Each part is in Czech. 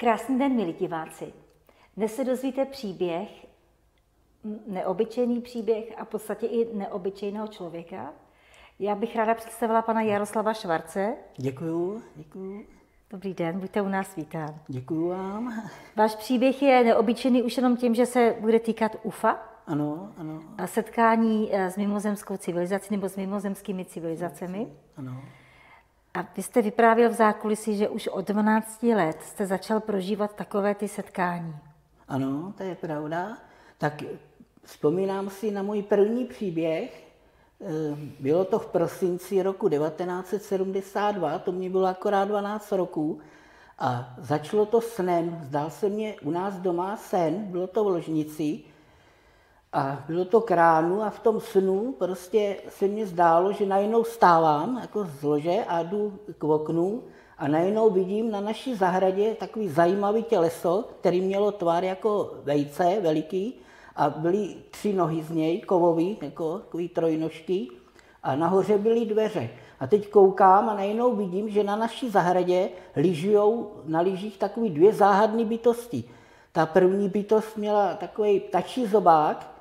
Krásný den, milí diváci. Dnes se dozvíte příběh, neobyčejný příběh a v podstatě i neobyčejného člověka. Já bych ráda představila pana Jaroslava Švarce. Děkuju, děkuju. Dobrý den, buďte u nás vítán. Děkuju vám. Váš příběh je neobyčejný už jenom tím, že se bude týkat UFA. Ano, ano. A setkání eh, s mimozemskou civilizací nebo s mimozemskými civilizacemi. Ano. A vy jste vyprávěl v zákulisí, že už od 12 let jste začal prožívat takové ty setkání. Ano, to je pravda. Tak vzpomínám si na můj první příběh. Eh, bylo to v prosinci roku 1972, to mě bylo akorát 12 roků. A začalo to snem. Zdál se mě u nás doma sen, bylo to v ložnici. A bylo to k ránu a v tom snu prostě se mně zdálo, že najednou stávám jako z lože a jdu k oknu a najednou vidím na naší zahradě takový zajímavý těleso, který mělo tvar jako vejce veliký a byly tři nohy z něj, kovový, jako takový trojnožky a nahoře byly dveře. A teď koukám a najednou vidím, že na naší zahradě lyžujou na lyžích takový dvě záhadné bytosti. Ta první bytost měla takový ptačí zobák,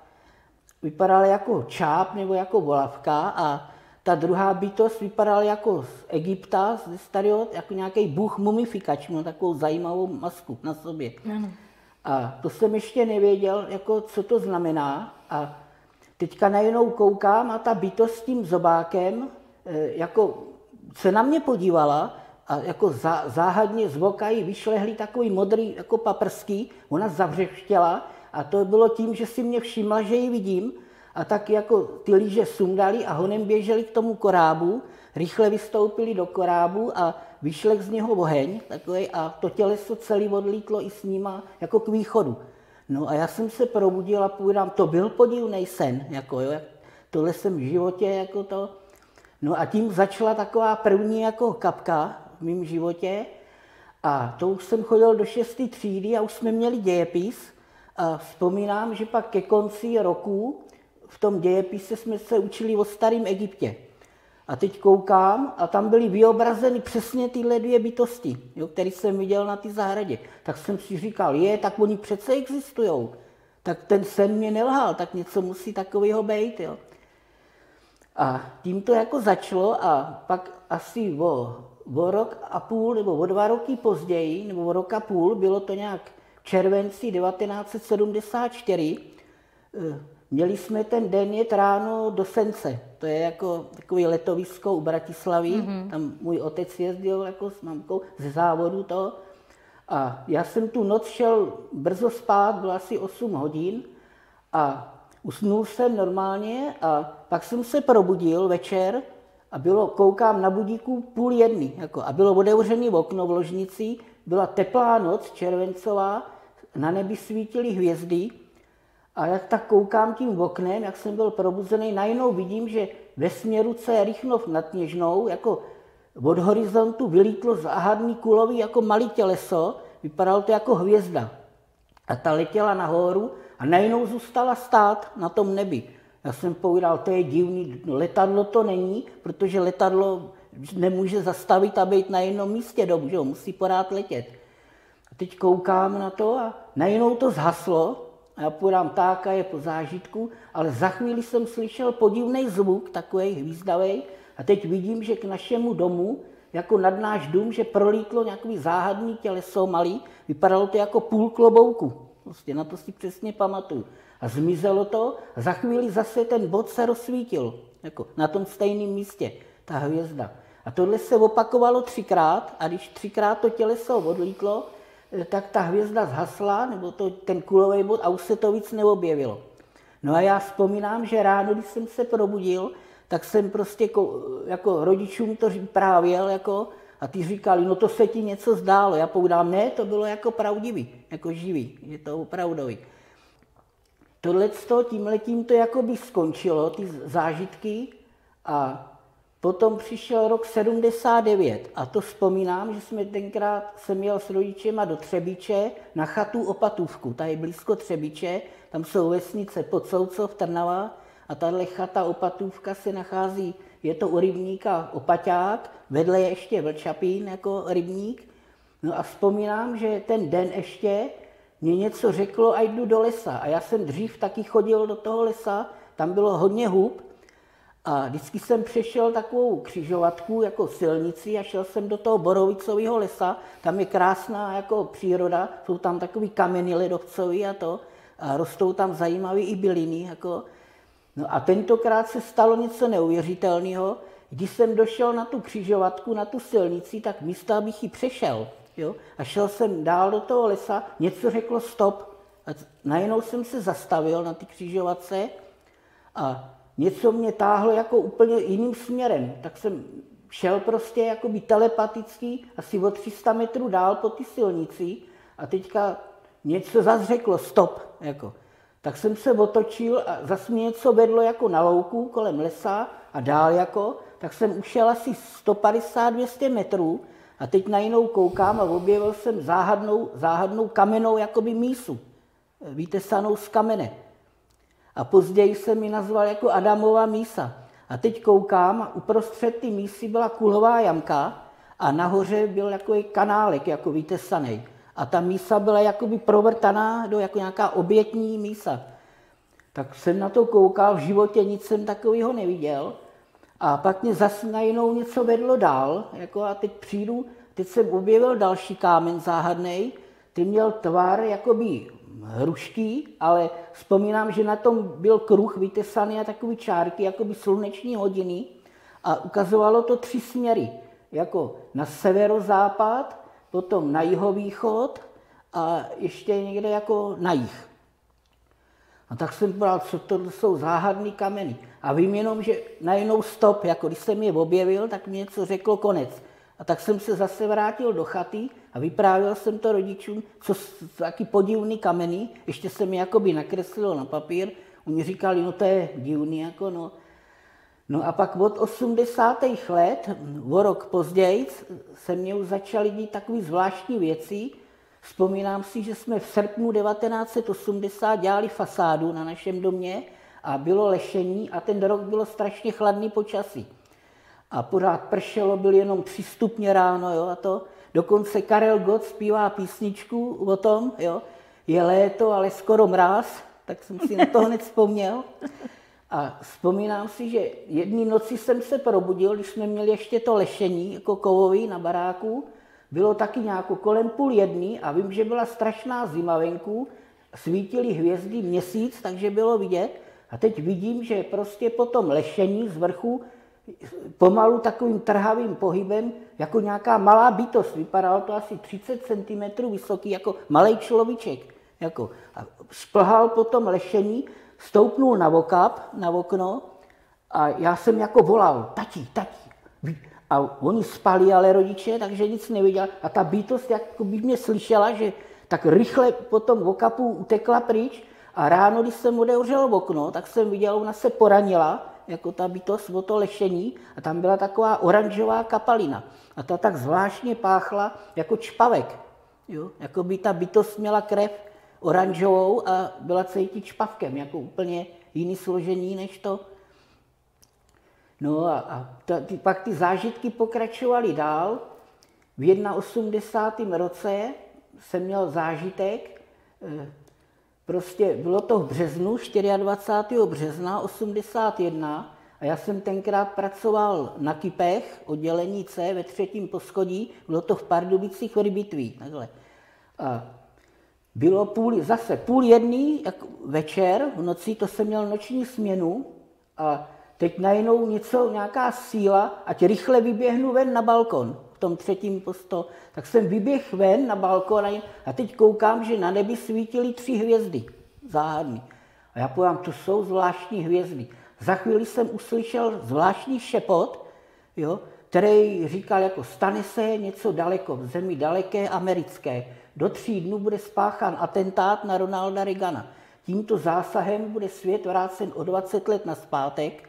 vypadala jako čáp nebo jako volavka a ta druhá bytost vypadala jako z Egypta, ze starého, jako nějaký bůh mumifikač, měl takovou zajímavou masku na sobě. Ano. A to jsem ještě nevěděl, jako, co to znamená. A teďka najednou koukám a ta bytost s tím zobákem eh, jako se na mě podívala a jako zá, záhadně z voka jí vyšlehli takový modrý jako paprsky, ona zavřeštěla a to bylo tím, že si mě všimla, že ji vidím a tak jako ty líže sundali a honem běželi k tomu korábu, rychle vystoupili do korábu a vyšlek z něho oheň takový, a to těleso celý odlítlo i s nima jako k východu. No a já jsem se probudil a povídám, to byl podivný sen, jako jo, tohle jsem v životě jako to. No a tím začala taková první jako kapka v mém životě a to už jsem chodil do šesté třídy a už jsme měli dějepis, a vzpomínám, že pak ke konci roku v tom dějepise jsme se učili o starém Egyptě. A teď koukám a tam byly vyobrazeny přesně tyhle dvě bytosti, jo, které jsem viděl na ty zahradě. Tak jsem si říkal, je, tak oni přece existují. Tak ten sen mě nelhal, tak něco musí takového být. Jo. A tím to jako začalo a pak asi o, o rok a půl nebo o dva roky později, nebo o rok a půl, bylo to nějak červenci 1974 eh, měli jsme ten den jet ráno do Sence. To je jako takový letovisko u Bratislavy. Mm-hmm. Tam můj otec jezdil jako s mamkou ze závodu to. A já jsem tu noc šel brzo spát, bylo asi 8 hodin a usnul jsem normálně a pak jsem se probudil večer a bylo, koukám na budíku půl jedny, jako, a bylo otevřené okno v ložnici, byla teplá noc, červencová, na nebi svítily hvězdy a jak tak koukám tím oknem, jak jsem byl probuzený, najednou vidím, že ve směru C. Rychnov nad Něžnou, jako od horizontu vylítlo záhadný kulový jako malý těleso, vypadalo to jako hvězda. A ta letěla nahoru a najednou zůstala stát na tom nebi. Já jsem povídal, to je divný, letadlo to není, protože letadlo nemůže zastavit a být na jednom místě dobu, že jo, musí pořád letět. A teď koukám na to a najednou to zhaslo a já podám táka je po zážitku, ale za chvíli jsem slyšel podivný zvuk, takový hvízdavý, a teď vidím, že k našemu domu, jako nad náš dům, že prolítlo nějaký záhadný těleso malý, vypadalo to jako půl klobouku. Prostě na to si přesně pamatuju. A zmizelo to a za chvíli zase ten bod se rozsvítil, jako na tom stejném místě, ta hvězda. A tohle se opakovalo třikrát a když třikrát to těleso odlítlo, tak ta hvězda zhasla, nebo to, ten kulový bod a už se to víc neobjevilo. No a já vzpomínám, že ráno, když jsem se probudil, tak jsem prostě jako, jako rodičům to vyprávěl, jako, a ty říkali, no to se ti něco zdálo. Já povídám, ne, to bylo jako pravdivý, jako živý, je to opravdový. Tohle tím letím to jako by skončilo, ty zážitky, a Potom přišel rok 79 a to vzpomínám, že jsme tenkrát jsem jel s rodičema do Třebíče na chatu Opatůvku, tady blízko Třebíče, tam jsou vesnice Podsoucov, Trnava a tahle chata Opatůvka se nachází, je to u rybníka Opaťák, vedle je ještě Vlčapín jako rybník No a vzpomínám, že ten den ještě mě něco řeklo a jdu do lesa. A já jsem dřív taky chodil do toho lesa, tam bylo hodně hub. A vždycky jsem přešel takovou křižovatku jako silnici a šel jsem do toho borovicového lesa. Tam je krásná jako příroda, jsou tam takový kameny ledovcový a to. A rostou tam zajímavé i byliny. Jako. No a tentokrát se stalo něco neuvěřitelného. Když jsem došel na tu křižovatku, na tu silnici, tak místo, abych ji přešel, jo, a šel jsem dál do toho lesa, něco řeklo stop. A najednou jsem se zastavil na ty křižovatce a něco mě táhlo jako úplně jiným směrem. Tak jsem šel prostě jakoby telepatický asi o 300 metrů dál po ty silnici a teďka něco zase řeklo stop. Jako. Tak jsem se otočil a zase mě něco vedlo jako na louku kolem lesa a dál jako, tak jsem ušel asi 150-200 metrů a teď na jinou koukám a objevil jsem záhadnou, záhadnou kamennou jakoby mísu, vytesanou z kamene. A později se mi nazval jako Adamova mísa. A teď koukám a uprostřed ty mísy byla kulová jamka a nahoře byl jako kanálek jako vytesaný. A ta mísa byla jakoby provrtaná do jako nějaká obětní mísa. Tak jsem na to koukal, v životě nic jsem takového neviděl. A pak mě zase najednou něco vedlo dál, jako a teď přijdu, teď jsem objevil další kámen záhadný, ty měl tvar jakoby hrušky, ale vzpomínám, že na tom byl kruh vytesaný a takový čárky, jakoby sluneční hodiny a ukazovalo to tři směry, jako na severozápad, potom na jihovýchod a ještě někde jako na jih. A tak jsem bral, co to jsou záhadné kameny. A vím jenom, že najednou stop, jako když jsem je objevil, tak mi něco řeklo konec. A tak jsem se zase vrátil do chaty a vyprávěl jsem to rodičům, co taky podivný kameny, ještě jsem je jakoby nakreslil na papír. Oni říkali, no to je divný, jako no. No a pak od 80. let, o rok později, se mě už začaly dít takové zvláštní věci. Vzpomínám si, že jsme v srpnu 1980 dělali fasádu na našem domě a bylo lešení a ten rok bylo strašně chladný počasí. A pořád pršelo, byl jenom tři stupně ráno jo, a to. Dokonce Karel Gott zpívá písničku o tom, jo, je léto, ale skoro mráz, tak jsem si na to hned vzpomněl. A vzpomínám si, že jedné noci jsem se probudil, když jsme měli ještě to lešení, jako kovový na baráku. Bylo taky nějakou kolem půl jedný a vím, že byla strašná zima venku, svítily hvězdy měsíc, takže bylo vidět. A teď vidím, že prostě po tom lešení z vrchu pomalu takovým trhavým pohybem, jako nějaká malá bytost. Vypadalo to asi 30 cm vysoký, jako malý človíček. Jako, a šplhal po tom lešení stoupnul na vokap, na okno a já jsem jako volal, tati, tati. A oni spali, ale rodiče, takže nic neviděl. A ta bytost jako by mě slyšela, že tak rychle po tom vokapu utekla pryč a ráno, když jsem otevřel okno, tak jsem viděl, ona se poranila, jako ta bytost o to lešení a tam byla taková oranžová kapalina. A ta tak zvláštně páchla jako čpavek. Jo? Jako by ta bytost měla krev oranžovou a byla cítit špavkem, jako úplně jiný složení než to. No a, a ta, ty, pak ty zážitky pokračovaly dál. V 81. roce jsem měl zážitek, eh, prostě bylo to v březnu, 24. března 81, a já jsem tenkrát pracoval na Kypech, oddělení C ve třetím poschodí, bylo to v Pardubicích v Rybitví, takhle. A bylo půl, zase půl jedný jak večer, v noci, to jsem měl noční směnu a teď najednou něco, nějaká síla, ať rychle vyběhnu ven na balkon tom třetím posto. Tak jsem vyběhl ven na balkon a teď koukám, že na nebi svítily tři hvězdy. Záhadný. A já povím, to jsou zvláštní hvězdy. Za chvíli jsem uslyšel zvláštní šepot, jo, který říkal, jako stane se něco daleko, v zemi daleké americké. Do tří dnů bude spáchán atentát na Ronalda Reagana. Tímto zásahem bude svět vrácen o 20 let na zpátek.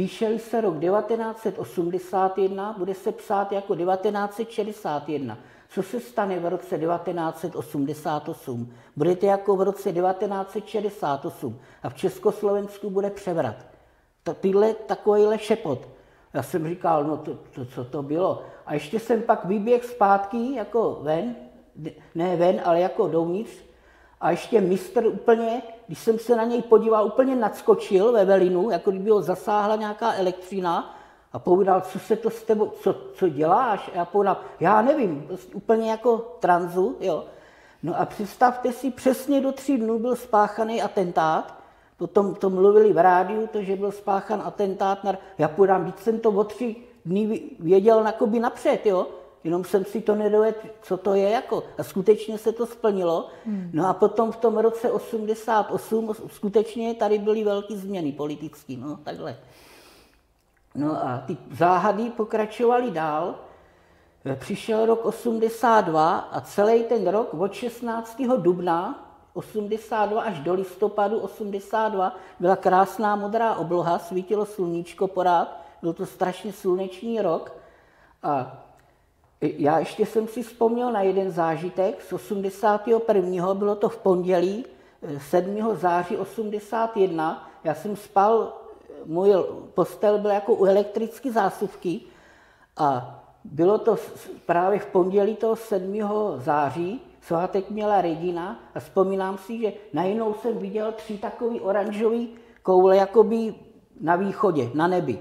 Píše se rok 1981, bude se psát jako 1961. Co se stane v roce 1988? Bude to jako v roce 1968 a v Československu bude převrat. Tyhle takovýhle šepot. Já jsem říkal, no to, to, co to bylo. A ještě jsem pak vyběh zpátky jako ven, ne ven, ale jako dovnitř. A ještě mistr úplně, když jsem se na něj podíval, úplně nadskočil ve velinu, jako kdyby ho zasáhla nějaká elektřina a povídal, co se to s tebou, co, co děláš? A já povídal, já nevím, prostě úplně jako tranzu, jo. No a představte si, přesně do tří dnů byl spáchaný atentát, potom to mluvili v rádiu, to, že byl spáchan atentát, na, já půjdám, víc jsem to o tři dny věděl nakoby napřed, jo, jenom jsem si to nedovedl, co to je jako. A skutečně se to splnilo. Hmm. No a potom v tom roce 88 skutečně tady byly velké změny politické, no takhle. No a ty záhady pokračovaly dál. Přišel rok 82 a celý ten rok od 16. dubna 82 až do listopadu 82 byla krásná modrá obloha, svítilo sluníčko porád, byl to strašně slunečný rok. A já ještě jsem si vzpomněl na jeden zážitek z 81. bylo to v pondělí 7. září 81. Já jsem spal, můj postel byl jako u elektrické zásuvky a bylo to právě v pondělí toho 7. září, svátek měla Regina a vzpomínám si, že najednou jsem viděl tři takové oranžové koule jakoby na východě, na nebi.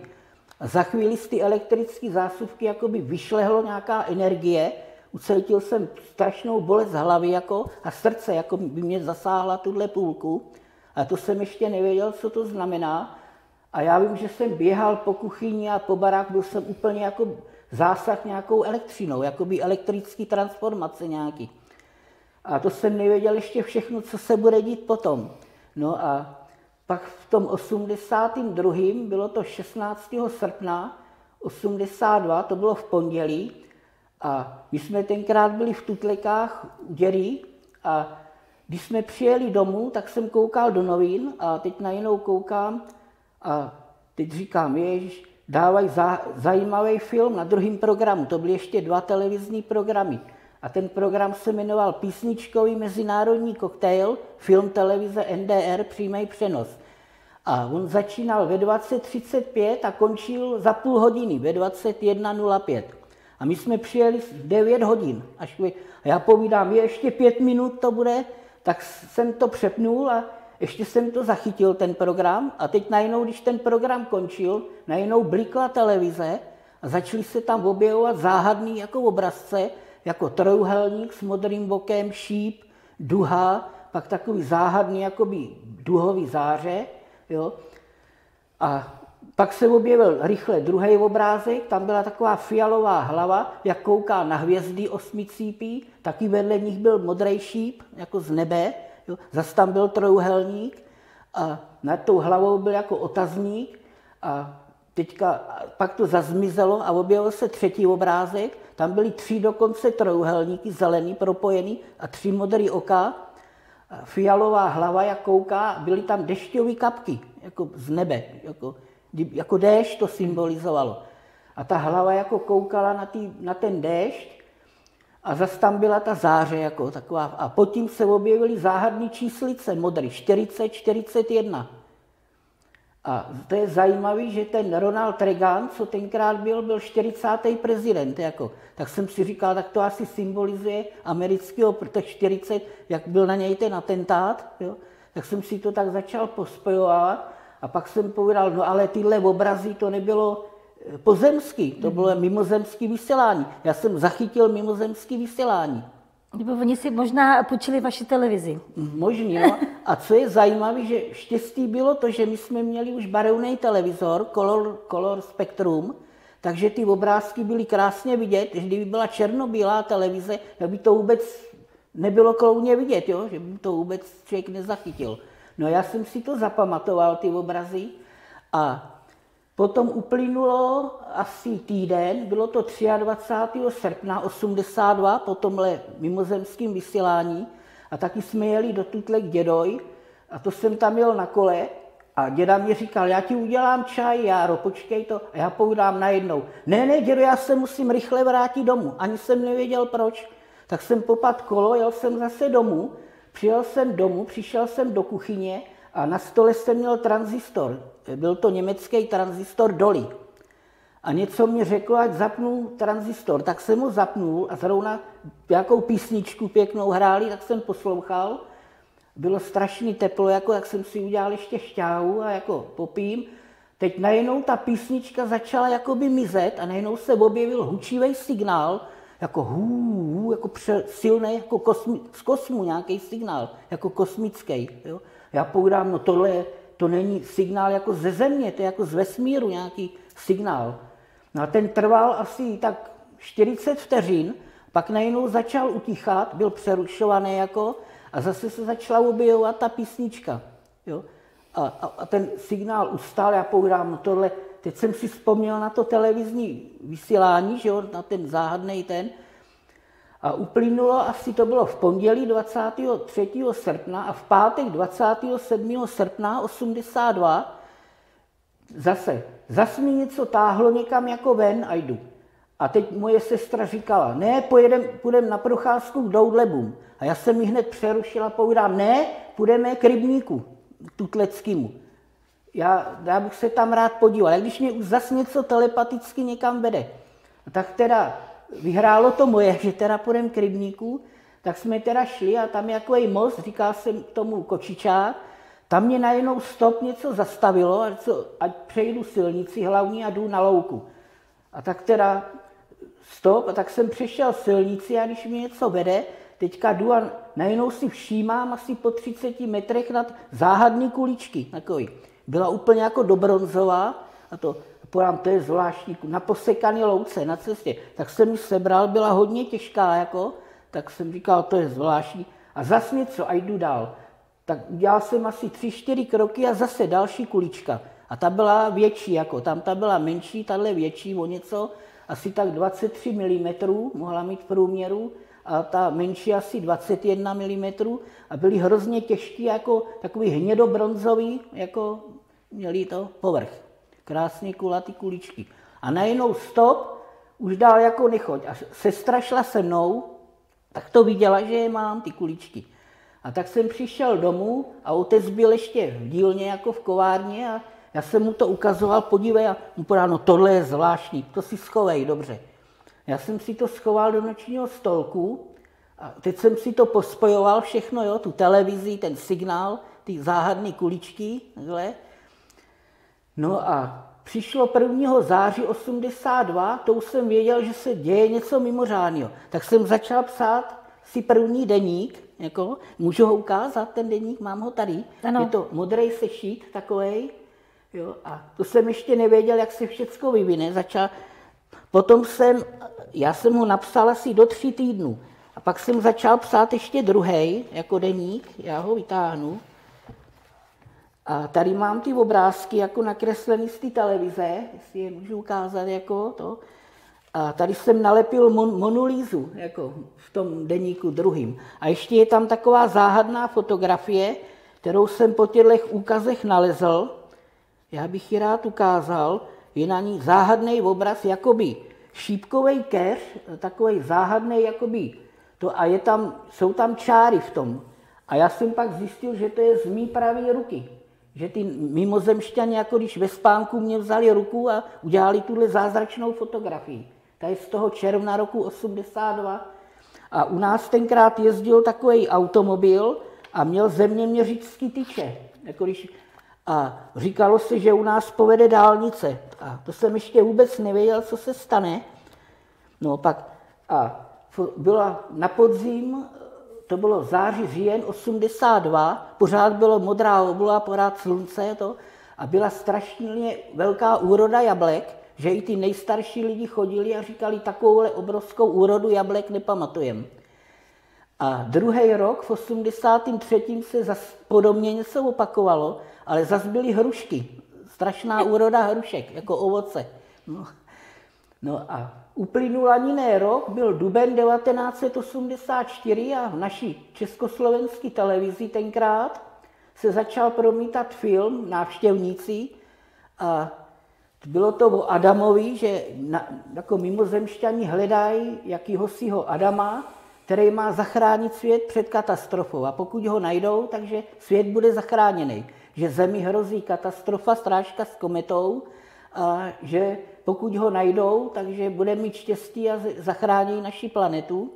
A za chvíli z ty elektrické zásuvky jakoby vyšlehlo nějaká energie, ucítil jsem strašnou bolest hlavy jako, a srdce, jako by mě zasáhla tuhle půlku. A to jsem ještě nevěděl, co to znamená. A já vím, že jsem běhal po kuchyni a po barák, byl jsem úplně jako zásah nějakou elektřinou, jako by elektrický transformace nějaký. A to jsem nevěděl ještě všechno, co se bude dít potom. No a pak v tom 82. bylo to 16. srpna 82, to bylo v pondělí, a my jsme tenkrát byli v Tutlekách u děrí a když jsme přijeli domů, tak jsem koukal do novin a teď na jinou koukám a teď říkám, ježiš, dávají za, zajímavý film na druhém programu. To byly ještě dva televizní programy. A ten program se jmenoval Písničkový mezinárodní koktejl, film televize NDR, přímý přenos. A on začínal ve 20.35 a končil za půl hodiny ve 21.05. A my jsme přijeli v 9 hodin. Až a já povídám, je ještě pět minut to bude, tak jsem to přepnul a ještě jsem to zachytil, ten program. A teď najednou, když ten program končil, najednou blikla televize a začaly se tam objevovat záhadný jako obrazce, jako trojuhelník s modrým bokem, šíp, duha, pak takový záhadný jakoby duhový záře. Jo. A pak se objevil rychle druhý obrázek, tam byla taková fialová hlava, jak kouká na hvězdy osmicípí, taky vedle nich byl modrý šíp, jako z nebe, jo. zase tam byl trojuhelník a nad tou hlavou byl jako otazník a teďka pak to zazmizelo a objevil se třetí obrázek, tam byly tři dokonce trojuhelníky, zelený, propojený a tři modrý oka, fialová hlava, jak kouká, byly tam dešťové kapky, jako z nebe, jako, jako déšť to symbolizovalo. A ta hlava jako koukala na, tý, na ten déšť a zase tam byla ta záře jako taková. A pod tím se objevily záhadné číslice modrý, 40, 41. A to je zajímavé, že ten Ronald Reagan, co tenkrát byl, byl 40. prezident. Jako. Tak jsem si říkal, tak to asi symbolizuje amerického, protože 40, jak byl na něj ten atentát, jo? tak jsem si to tak začal pospojovat. A pak jsem povedal, no ale tyhle obrazy to nebylo eh, pozemský, to bylo mimozemský vysílání. Já jsem zachytil mimozemský vysílání. Nebo oni si možná půjčili vaši televizi. Možný, no. A co je zajímavé, že štěstí bylo to, že my jsme měli už barevný televizor, Color, Color Spectrum, takže ty obrázky byly krásně vidět. Kdyby byla černobílá televize, tak by to vůbec nebylo klouně vidět, jo? že by to vůbec člověk nezachytil. No já jsem si to zapamatoval, ty obrazy. A Potom uplynulo asi týden, bylo to 23. srpna 82 po tomhle mimozemském vysílání a taky jsme jeli do Tutlek dědoj a to jsem tam jel na kole a děda mi říkal, já ti udělám čaj, Járo, počkej to. A já povídám najednou, ne, ne, dědo, já se musím rychle vrátit domů. Ani jsem nevěděl proč. Tak jsem popad kolo, jel jsem zase domů, přijel jsem domů, přišel jsem do kuchyně a na stole jsem měl tranzistor. Byl to německý tranzistor Dolly. a něco mi řeklo, ať zapnu tranzistor. Tak jsem ho zapnul a zrovna nějakou písničku pěknou hráli, tak jsem poslouchal. Bylo strašně teplo, jako jak jsem si udělal ještě šťávu a jako popím. Teď najednou ta písnička začala jakoby mizet a najednou se objevil hučivý signál, jako hů, hů jako pře, silný, jako kosmi, z kosmu nějaký signál, jako kosmický. Jo? Já povídám, no tohle to není signál jako ze země, to je jako z vesmíru nějaký signál. No a ten trval asi tak 40 vteřin, pak najednou začal utichat, byl přerušovaný jako a zase se začala objevovat ta písnička. Jo? A, a, a ten signál ustál, já povídám, no tohle, teď jsem si vzpomněl na to televizní vysílání, že jo, na ten záhadný ten, a uplynulo, asi to bylo v pondělí 23. srpna a v pátek 27. srpna 82 zase, zase mi něco táhlo někam jako ven a jdu. A teď moje sestra říkala, ne, pojedem, půjdem na procházku k Doudlebům. A já jsem mi hned přerušila, povídám, ne, půjdeme k rybníku, k Tutleckému. Já, já bych se tam rád podíval. A když mě už zase něco telepaticky někam vede, tak teda vyhrálo to moje, že teda půjdem k rybníku, tak jsme teda šli a tam jako je most, říká se tomu kočičák, tam mě najednou stop něco zastavilo, ať, co, ať přejdu silnici hlavní a jdu na louku. A tak teda stop, a tak jsem přešel silnici a když mi něco vede, teďka jdu a najednou si všímám asi po 30 metrech nad záhadný kuličky, takový. Byla úplně jako do bronzová a to Podám, to je zvláštní, na posekané louce, na cestě. Tak jsem ji sebral, byla hodně těžká, jako, tak jsem říkal, to je zvláštní. A zas něco a jdu dál. Tak udělal jsem asi tři, čtyři kroky a zase další kulička. A ta byla větší, jako tam ta byla menší, tahle větší o něco, asi tak 23 mm mohla mít průměru a ta menší asi 21 mm a byly hrozně těžký, jako takový hnědobronzový, jako měli to povrch krásně kulatý kuličky. A najednou stop, už dál jako nechoď. A sestra šla se mnou, tak to viděla, že je mám, ty kuličky. A tak jsem přišel domů a otec byl ještě v dílně jako v kovárně a já jsem mu to ukazoval, podívej a mu podal, no tohle je zvláštní, to si schovej, dobře. Já jsem si to schoval do nočního stolku a teď jsem si to pospojoval všechno, jo, tu televizi, ten signál, ty záhadné kuličky, takhle. No a přišlo 1. září 82, to už jsem věděl, že se děje něco mimořádného. Tak jsem začal psát si první deník, jako, můžu ho ukázat, ten deník, mám ho tady. Ano. Je to modrý sešít takový. Jo, a to jsem ještě nevěděl, jak se všechno vyvine. Začal, potom jsem, já jsem ho napsal asi do tří týdnů. A pak jsem začal psát ještě druhý, jako deník, já ho vytáhnu. A tady mám ty obrázky jako nakreslený z té televize, jestli je můžu ukázat jako to. A tady jsem nalepil mon- monolízu, jako v tom deníku druhým. A ještě je tam taková záhadná fotografie, kterou jsem po těchto úkazech nalezl. Já bych ji rád ukázal. Je na ní záhadný obraz, jakoby šípkový keř, takový záhadný, jakoby to, a je tam, jsou tam čáry v tom. A já jsem pak zjistil, že to je z mý pravé ruky že ty mimozemšťani, jako když ve spánku mě vzali ruku a udělali tuhle zázračnou fotografii. Ta je z toho června roku 82. A u nás tenkrát jezdil takový automobil a měl zeměměřický tyče. Jako když, a říkalo se, že u nás povede dálnice. A to jsem ještě vůbec nevěděl, co se stane. No pak a byla na podzim to bylo září, říjen 82, pořád bylo modrá obloha, pořád slunce to, a byla strašně velká úroda jablek, že i ty nejstarší lidi chodili a říkali, takovouhle obrovskou úrodu jablek nepamatujeme. A druhý rok, v 83. se zas podobně něco opakovalo, ale zas byly hrušky. Strašná úroda hrušek, jako ovoce. No, no a Uplynul ani ne rok, byl duben 1984 a v naší československé televizi tenkrát se začal promítat film Návštěvníci a bylo to o Adamovi, že na, jako mimozemšťani hledají jakýhosiho Adama, který má zachránit svět před katastrofou. A pokud ho najdou, takže svět bude zachráněný. Že zemi hrozí katastrofa, strážka s kometou a že pokud ho najdou, takže bude mít štěstí a zachrání naši planetu.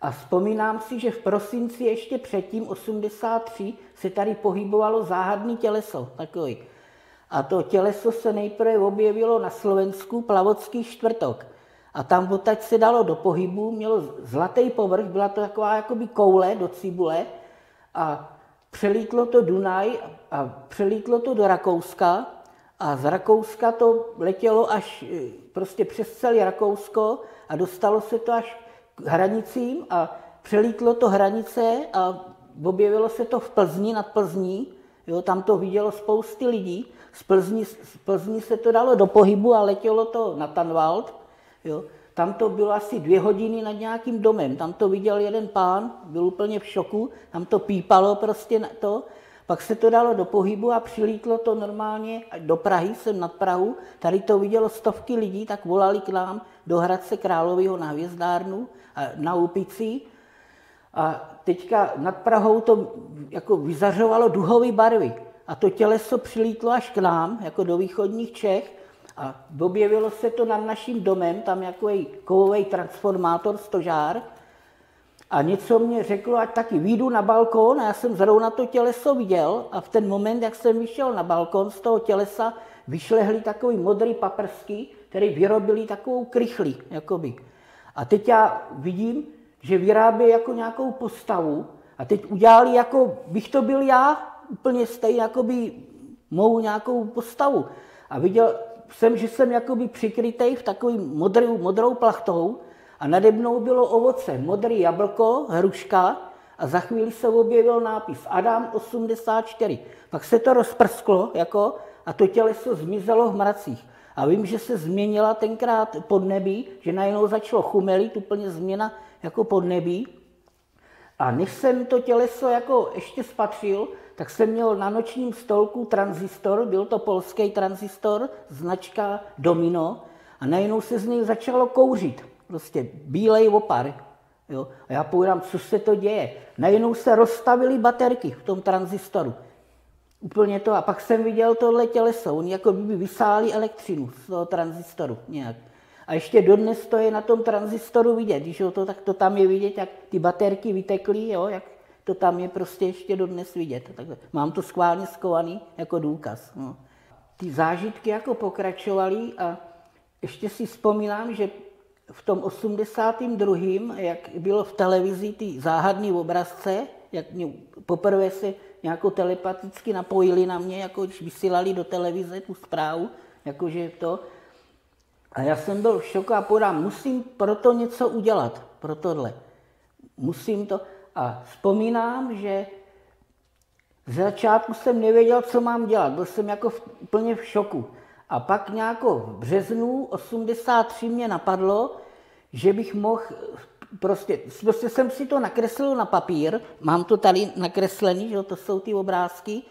A vzpomínám si, že v prosinci ještě předtím, 83, se tady pohybovalo záhadný těleso takový. A to těleso se nejprve objevilo na Slovensku Plavocký čtvrtok. A tam odtaď se dalo do pohybu, mělo zlatý povrch, byla to taková jakoby koule do cibule a přelítlo to Dunaj a přelítlo to do Rakouska a z Rakouska to letělo až e, prostě přes celé Rakousko a dostalo se to až k hranicím a přelítlo to hranice a objevilo se to v Plzni nad Plzní. Jo, tam to vidělo spousty lidí. Z Plzni, z Plzni se to dalo do pohybu a letělo to na Tanwald. Jo. Tam to bylo asi dvě hodiny nad nějakým domem. Tam to viděl jeden pán, byl úplně v šoku, tam to pípalo prostě na to. Pak se to dalo do pohybu a přilítlo to normálně do Prahy, jsem nad Prahu. Tady to vidělo stovky lidí, tak volali k nám do Hradce Králového na hvězdárnu, na Úpici. A teďka nad Prahou to jako vyzařovalo duhové barvy. A to těleso přilítlo až k nám, jako do východních Čech. A objevilo se to nad naším domem, tam jako kovový transformátor, stožár. A něco mě řeklo, ať taky výjdu na balkón a já jsem zrovna to těleso viděl a v ten moment, jak jsem vyšel na balkón, z toho tělesa vyšlehli takový modrý paprsky, který vyrobili takovou krychli, jakoby. A teď já vidím, že vyrábí jako nějakou postavu a teď udělali jako, bych to byl já, úplně stejný, jakoby mou nějakou postavu. A viděl jsem, že jsem jakoby přikrytej v takovým modrou, modrou plachtou a nade mnou bylo ovoce, modrý jablko, hruška a za chvíli se objevil nápis Adam 84. Pak se to rozprsklo jako, a to těleso zmizelo v mracích. A vím, že se změnila tenkrát podnebí, že najednou začalo chumelit, úplně změna jako podnebí. A než jsem to těleso jako ještě spatřil, tak jsem měl na nočním stolku tranzistor, byl to polský tranzistor, značka Domino, a najednou se z něj začalo kouřit prostě bílej opar. Jo? A já povídám, co se to děje. Najednou se rozstavily baterky v tom transistoru. Úplně to. A pak jsem viděl tohle těleso. Oni jako by vysáli elektřinu z toho transistoru nějak. A ještě dodnes to je na tom transistoru vidět. Když to, tak to tam je vidět, jak ty baterky vytekly, jo, jak to tam je prostě ještě dodnes vidět. Tak mám to schválně skovaný jako důkaz. No. Ty zážitky jako pokračovaly a ještě si vzpomínám, že v tom 82. jak bylo v televizi ty záhadné obrazce, jak mě poprvé se nějakou telepaticky napojili na mě, jako když vysílali do televize tu zprávu, jakože to. A já jsem byl v šoku a podám, musím proto něco udělat, pro tohle. Musím to. A vzpomínám, že z začátku jsem nevěděl, co mám dělat. Byl jsem jako v, úplně v šoku. A pak nějako v březnu 83 mě napadlo, že bych mohl, prostě, prostě jsem si to nakreslil na papír, mám to tady nakreslený, že to jsou ty obrázky,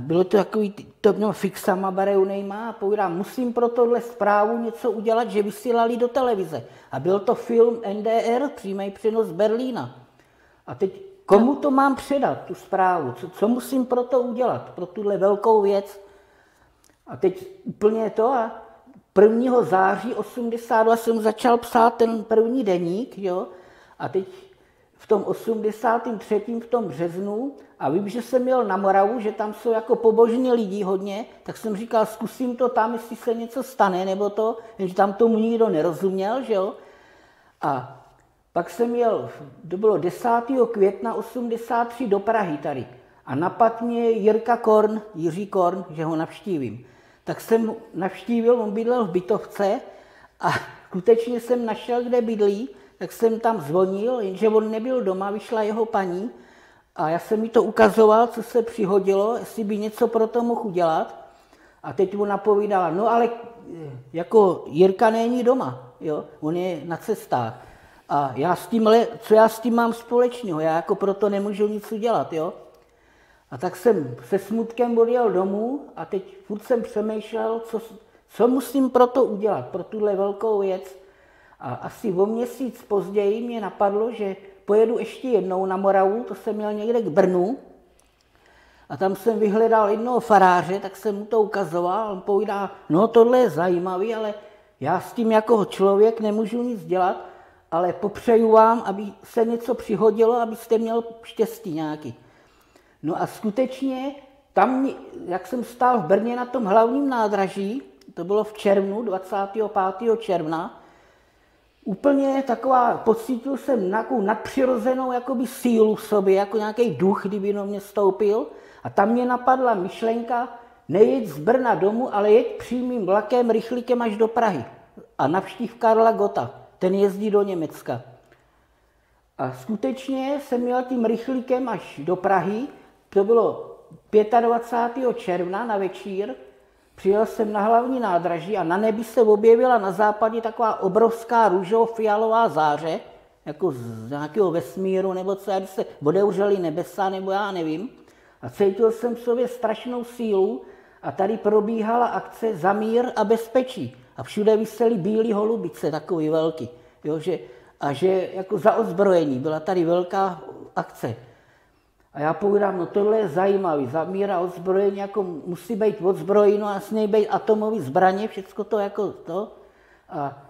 bylo to takový, to mělo fixama bareunejma a povídám, musím pro tohle zprávu něco udělat, že vysílali do televize. A byl to film NDR, přímý přenos Berlína. A teď komu to mám předat, tu zprávu? Co, co musím pro to udělat, pro tuhle velkou věc? A teď úplně to a 1. září 82 jsem začal psát ten první deník, jo, a teď v tom 83. v tom březnu a vím, že jsem měl na Moravu, že tam jsou jako pobožní lidi hodně, tak jsem říkal, zkusím to tam, jestli se něco stane, nebo to, jenže tam tomu nikdo nerozuměl, že jo. A pak jsem jel, to bylo 10. května 83 do Prahy tady. A napadl mě Jirka Korn, Jiří Korn, že ho navštívím tak jsem navštívil, on bydlel v bytovce a skutečně jsem našel, kde bydlí, tak jsem tam zvonil, jenže on nebyl doma, vyšla jeho paní a já jsem mi to ukazoval, co se přihodilo, jestli by něco pro to mohl udělat. A teď mu napovídala, no ale eh, jako Jirka není doma, jo? on je na cestách. A já s tím, co já s tím mám společného, já jako proto nemůžu nic udělat, jo? A tak jsem se smutkem odjel domů a teď furt jsem přemýšlel, co, co musím pro to udělat, pro tuhle velkou věc. A asi o měsíc později mě napadlo, že pojedu ještě jednou na Moravu, to jsem měl někde k Brnu. a tam jsem vyhledal jednoho faráře, tak jsem mu to ukazoval, on povídá, no tohle je zajímavý, ale já s tím jako člověk nemůžu nic dělat, ale popřeju vám, aby se něco přihodilo, abyste měl štěstí nějaký. No a skutečně tam, jak jsem stál v Brně na tom hlavním nádraží, to bylo v červnu, 25. června, úplně taková, pocítil jsem nějakou nadpřirozenou jakoby sílu v sobě, jako nějaký duch, kdyby do mě stoupil. A tam mě napadla myšlenka, nejeď z Brna domů, ale jeď přímým vlakem, rychlíkem až do Prahy. A navštív Karla Gota, ten jezdí do Německa. A skutečně jsem měl tím rychlíkem až do Prahy, to bylo 25. června na večír, přijel jsem na hlavní nádraží a na nebi se objevila na západě taková obrovská růžovo-fialová záře, jako z nějakého vesmíru, nebo co, aby se odevřely nebesa, nebo já nevím. A cítil jsem v sobě strašnou sílu a tady probíhala akce za mír a bezpečí. A všude vysely bílé holubice, takový velký. Jo, že, a že jako za ozbrojení byla tady velká akce. A já povídám, no tohle je zajímavý, za míra odzbrojení, jako musí být odzbrojeno a nesmí být atomový zbraně, všechno to jako to. A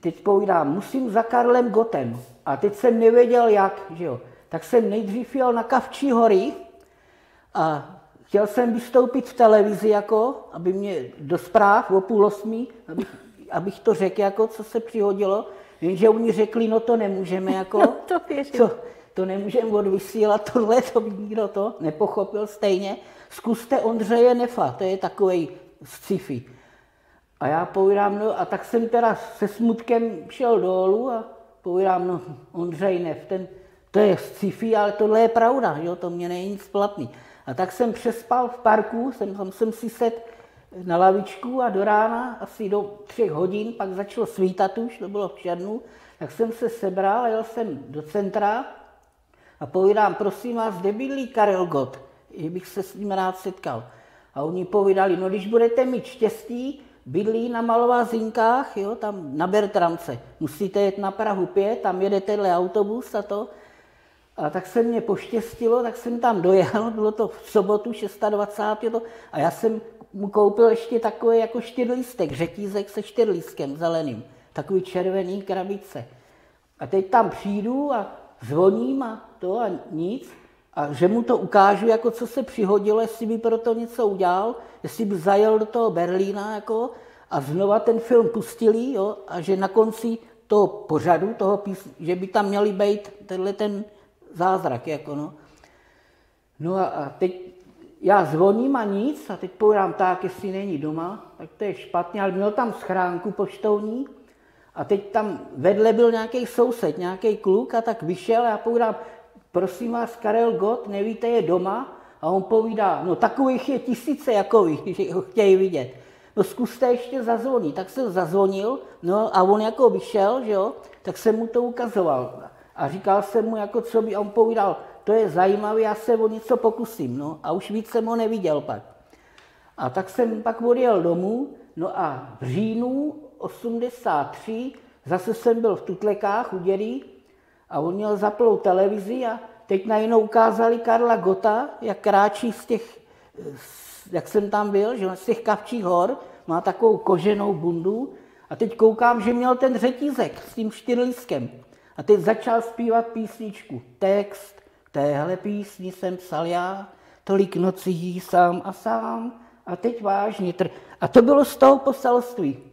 teď povídám, musím za Karlem Gotem. A teď jsem nevěděl jak, že jo. Tak jsem nejdřív jel na Kavčí hory a chtěl jsem vystoupit v televizi, jako, aby mě do zpráv o půl osmí, abych, abych to řekl, jako, co se přihodilo. Jenže oni řekli, no to nemůžeme, jako, no, to, to, to nemůžeme odvysílat, tohle to by nikdo to nepochopil stejně. Zkuste Ondřeje Nefa, to je takový sci-fi. A já povídám, no a tak jsem teda se smutkem šel dolů a povídám, no Ondřej Nef, ten, to je sci-fi, ale tohle je pravda, jo, to mě není nic platný. A tak jsem přespal v parku, jsem, tam jsem si set na lavičku a do rána, asi do třech hodin, pak začalo svítat už, to bylo v černu, tak jsem se sebral, jel jsem do centra a povídám, prosím vás, kde bydlí Karel Gott, že bych se s ním rád setkal. A oni povídali, no když budete mít štěstí, bydlí na Malovázinkách, jo, tam na Bertramce. Musíte jet na Prahu 5, tam jede tenhle autobus a to. A tak se mě poštěstilo, tak jsem tam dojel, bylo to v sobotu 26. a já jsem mu koupil ještě takový jako čtyřlistek, řetízek se čtyřlistkem zeleným, takový červený krabice. A teď tam přijdu a zvoním a to a nic. A že mu to ukážu, jako co se přihodilo, jestli by pro to něco udělal, jestli by zajel do toho Berlína jako, a znova ten film pustili jo, a že na konci toho pořadu, toho pís, že by tam měli být tenhle ten zázrak. Jako no. no a, a teď já zvoním a nic a teď povídám tak, jestli není doma, tak to je špatně, ale měl tam schránku poštovní a teď tam vedle byl nějaký soused, nějaký kluk a tak vyšel a já povídám, prosím vás, Karel Gott, nevíte, je doma? A on povídá, no takových je tisíce jakových, že ho chtějí vidět. No zkuste ještě zazvonit. Tak jsem zazvonil, no a on jako vyšel, že jo, tak jsem mu to ukazoval. A říkal jsem mu, jako co by, on povídal, to je zajímavé, já se o něco pokusím, no. A už víc jsem ho neviděl pak. A tak jsem pak odjel domů, no a v říjnu 83 zase jsem byl v Tutlekách u dědy a on měl zaplou televizi a teď najednou ukázali Karla Gota, jak kráčí z těch, jak jsem tam byl, že z těch kavčích hor, má takovou koženou bundu a teď koukám, že měl ten řetízek s tím čtyřliskem. A teď začal zpívat písničku. Text téhle písni jsem psal já, tolik nocí sám a sám, a teď vážně. Tr... A to bylo z toho poselství.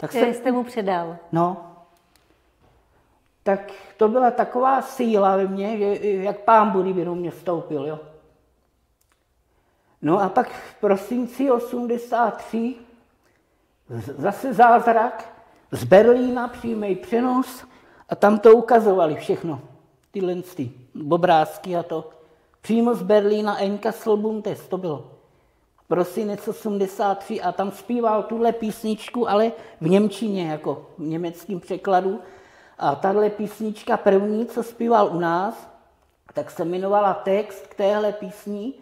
Tak Který jste mu předal. No. Tak to byla taková síla ve mně, že jak pán by do mě vstoupil, jo. No a pak v prosinci 83 zase zázrak z Berlína přímý přenos a tam to ukazovali všechno, tyhle ty obrázky a to. Přímo z Berlína Enka Slbuntes to bylo prosinec 83 a tam zpíval tuhle písničku, ale v Němčině, jako v německém překladu. A tahle písnička první, co zpíval u nás, tak se jmenovala text k téhle písni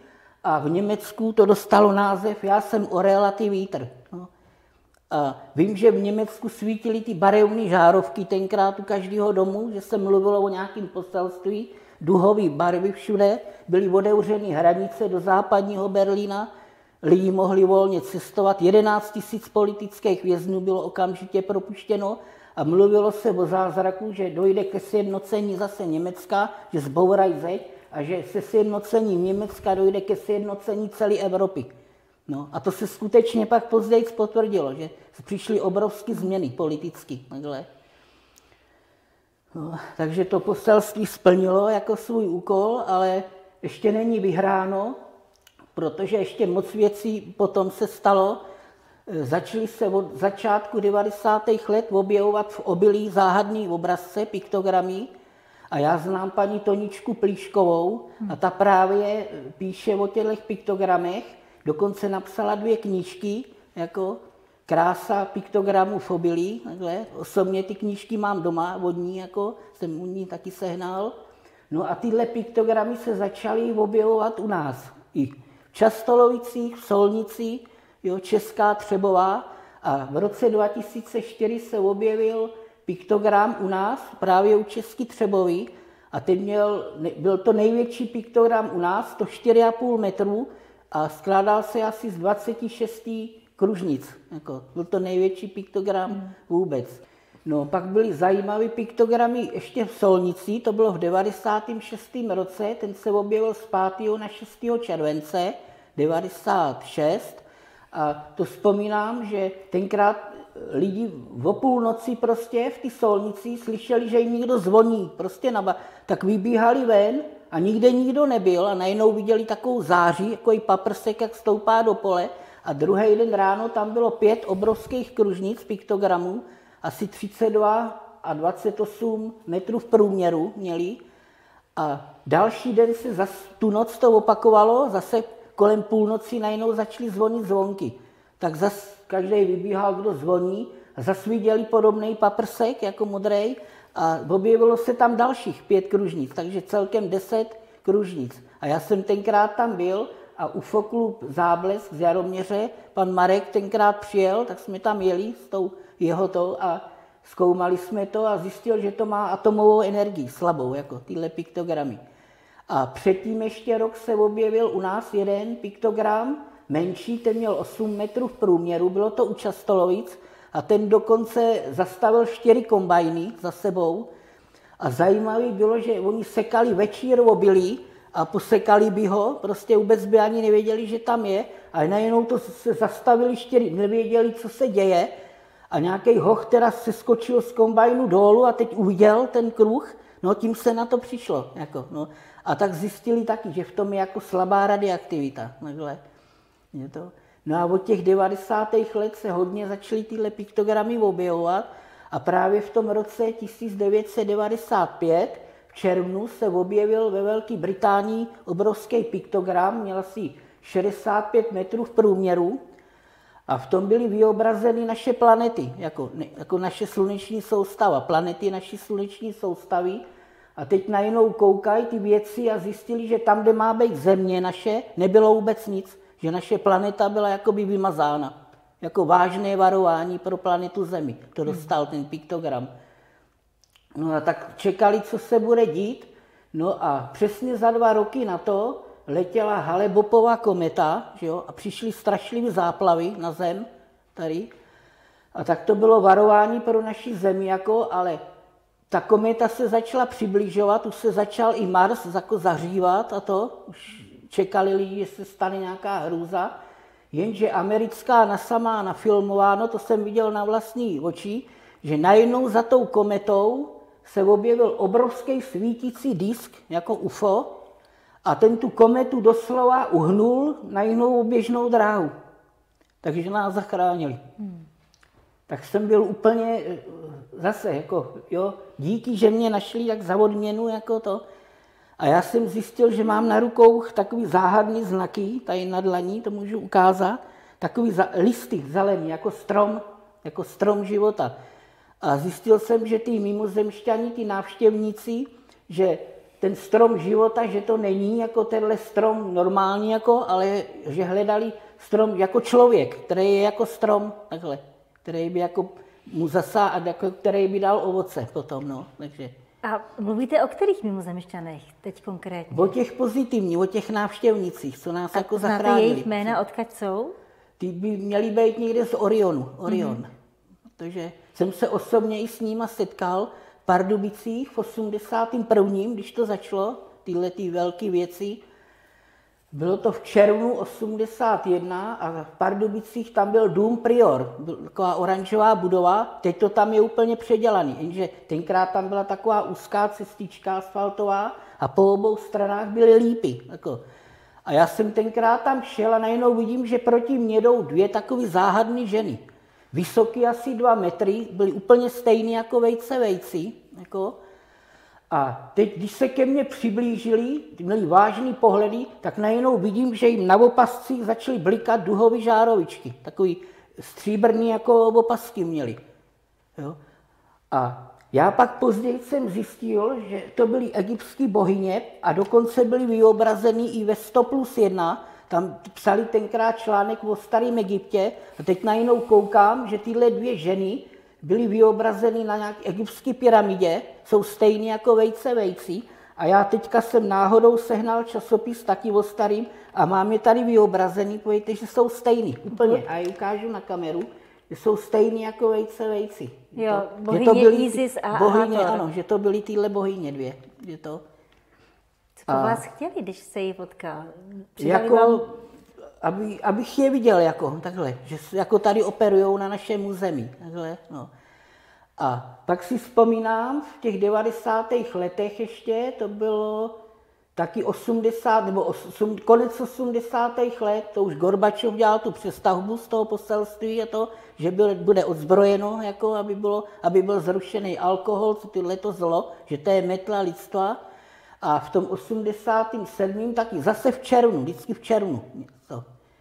a v Německu to dostalo název Já jsem relativ vítr. No. A vím, že v Německu svítily ty barevné žárovky tenkrát u každého domu, že se mluvilo o nějakém poselství, duhové barvy všude, byly otevřeny hranice do západního Berlína, lidi mohli volně cestovat, 11 tisíc politických vězňů bylo okamžitě propuštěno a mluvilo se o zázraku, že dojde ke sjednocení zase Německa, že zbourají zeď a že se sjednocením Německa dojde ke sjednocení celé Evropy. No a to se skutečně pak později potvrdilo, že přišly obrovské změny politicky. Takhle. No, takže to poselství splnilo jako svůj úkol, ale ještě není vyhráno, protože ještě moc věcí potom se stalo. Začaly se od začátku 90. let objevovat v obilí záhadný obrazce, piktogramy. A já znám paní Toničku Plíškovou a ta právě píše o těch piktogramech. Dokonce napsala dvě knížky, jako Krása piktogramů v obilí. Takhle. Osobně ty knížky mám doma od ní, jako jsem u ní taky sehnal. No a tyhle piktogramy se začaly objevovat u nás. I Častolovicích, v Solnicích, jo, Česká Třebová. A v roce 2004 se objevil piktogram u nás, právě u Český Třebový. A ten měl, byl to největší piktogram u nás, to 4,5 metrů a skládal se asi z 26 kružnic. Jako, byl to největší piktogram vůbec. No, pak byly zajímavé piktogramy ještě v Solnici, to bylo v 96. roce, ten se objevil z 5. na 6. července 96. A to vzpomínám, že tenkrát lidi o půlnoci prostě v té solnici slyšeli, že jim někdo zvoní, prostě na tak vybíhali ven a nikde nikdo nebyl a najednou viděli takovou září, jako i paprsek, jak stoupá do pole a druhý den ráno tam bylo pět obrovských kružnic piktogramů, asi 32 a 28 metrů v průměru měli. A další den se zas, tu noc to opakovalo, zase kolem půlnoci najednou začaly zvonit zvonky. Tak zase každý vybíhal, kdo zvoní, viděli podobný paprsek jako modrý a objevilo se tam dalších pět kružnic, takže celkem deset kružnic. A já jsem tenkrát tam byl a UFO klub Záblesk z Jaroměře, pan Marek tenkrát přijel, tak jsme tam jeli s tou jeho tou a zkoumali jsme to a zjistil, že to má atomovou energii, slabou, jako tyhle piktogramy. A předtím ještě rok se objevil u nás jeden piktogram, menší, ten měl 8 metrů v průměru, bylo to u Častolovic a ten dokonce zastavil čtyři kombajny za sebou. A zajímavé bylo, že oni sekali večír obilí a posekali by ho, prostě vůbec by ani nevěděli, že tam je, a najednou to se zastavili čtyři, nevěděli, co se děje, a nějaký hoch teda se skočil z kombajnu dolů a teď uviděl ten kruh, no tím se na to přišlo. Jako, no. A tak zjistili taky, že v tom je jako slabá radioaktivita. Takhle. Je to. No a od těch 90. let se hodně začaly tyhle piktogramy objevovat a právě v tom roce 1995 v červnu se objevil ve Velké Británii obrovský piktogram, měl asi 65 metrů v průměru a v tom byly vyobrazeny naše planety, jako, jako naše sluneční soustava, planety naší sluneční soustavy. A teď najednou koukají ty věci a zjistili, že tam, kde má být země naše, nebylo vůbec nic že naše planeta byla jakoby vymazána. Jako vážné varování pro planetu Zemi. To dostal ten piktogram. No a tak čekali, co se bude dít. No a přesně za dva roky na to letěla Halebopová kometa že jo, a přišly strašlivé záplavy na Zem tady. A tak to bylo varování pro naši Zemi, jako, ale ta kometa se začala přibližovat, už se začal i Mars jako zahřívat a to, už čekali lidi, že se stane nějaká hrůza, jenže americká NASA má nafilmováno, to jsem viděl na vlastní oči, že najednou za tou kometou se objevil obrovský svítící disk jako UFO a ten tu kometu doslova uhnul na jinou oběžnou dráhu. Takže nás zachránili. Hmm. Tak jsem byl úplně eh, zase, jako, jo, díky, že mě našli jak za odměnu, jako to, a já jsem zjistil, že mám na rukou takový záhadný znaky, tady na dlaní, to můžu ukázat, takový za, listy zelený, jako strom, jako strom života. A zjistil jsem, že ty mimozemšťani, ty návštěvníci, že ten strom života, že to není jako tenhle strom normální, jako, ale že hledali strom jako člověk, který je jako strom, takhle, který by jako mu zasáhl, jako, který by dal ovoce potom. No. Takže A mluvíte o kterých mimozemšťanech teď konkrétně? O těch pozitivních, o těch návštěvnicích, co nás A jako znáte zachránili. jejich jména, odkud jsou? Ty by měly být někde z Orionu, Orion. Mm-hmm. Takže jsem se osobně i s nima setkal v Pardubicích v 81. když to začalo, tyhle ty velké věci. Bylo to v červnu 81 a v Pardubicích tam byl dům Prior, taková oranžová budova, teď to tam je úplně předělaný, jenže tenkrát tam byla taková úzká cestička asfaltová a po obou stranách byly lípy. Jako. A já jsem tenkrát tam šel a najednou vidím, že proti mě jdou dvě takové záhadné ženy. Vysoký asi dva metry, byly úplně stejný jako vejce vejci. Jako. A teď, když se ke mně přiblížili, měli vážný pohledy, tak najednou vidím, že jim na opascích začaly blikat duhové žárovičky. Takový stříbrný jako opasky měli. Jo? A já pak později jsem zjistil, že to byly egyptské bohyně a dokonce byly vyobrazený i ve 100 plus 1. Tam psali tenkrát článek o starém Egyptě a teď najednou koukám, že tyhle dvě ženy byly vyobrazeny na nějaké egyptské pyramidě, jsou stejné jako vejce vejcí. A já teďka jsem náhodou sehnal časopis taky o starým a mám je tady vyobrazený, pojďte, že jsou stejný, úplně. A já ukážu na kameru, že jsou stejný jako vejce vejci. Jo, to- že bohyně to byly Isis a bohyně, Hathor. ano, že to byly tyhle bohyně dvě. Že to, Co po A- vás chtěli, když se jí potkal? Přidali jako, vám- aby, abych je viděl jako takhle, že jako tady operujou na našem území. Takhle, no. A pak si vzpomínám, v těch 90. letech ještě, to bylo taky 80, nebo osm, konec 80. let, to už Gorbačov dělal tu přestavbu z toho poselství a to, že byl, bude odzbrojeno, jako aby, bylo, aby byl zrušený alkohol, co tyhle to zlo, že to je metla lidstva. A v tom 87. taky zase v červnu, vždycky v červnu,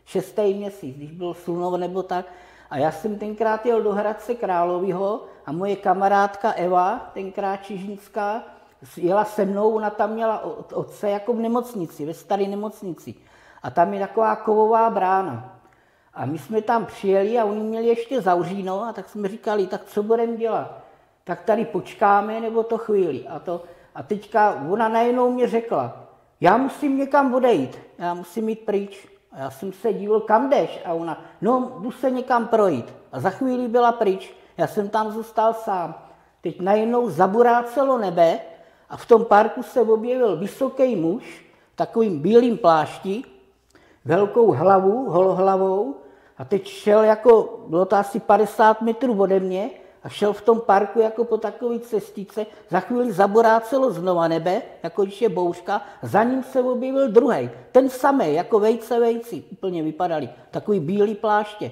šestý měsíc, když byl slunovo nebo tak. A já jsem tenkrát jel do Hradce Královýho a moje kamarádka Eva, tenkrát Čižinská, jela se mnou, ona tam měla otce jako v nemocnici, ve staré nemocnici. A tam je taková kovová brána. A my jsme tam přijeli a oni měli ještě zavříno a tak jsme říkali, tak co budeme dělat? Tak tady počkáme nebo to chvíli. A, to, a teďka ona najednou mě řekla, já musím někam odejít, já musím jít pryč. A já jsem se díval, kam jdeš? A ona, no, jdu se někam projít. A za chvíli byla pryč. Já jsem tam zůstal sám. Teď najednou zaburácelo nebe a v tom parku se objevil vysoký muž, v takovým bílým plášti, velkou hlavu, holohlavou a teď šel jako, bylo to asi 50 metrů ode mě a šel v tom parku jako po takové cestice. Za chvíli zaborácelo znova nebe, jako když je bouřka, za ním se objevil druhý, ten samý, jako vejce vejci, úplně vypadali, takový bílý pláště.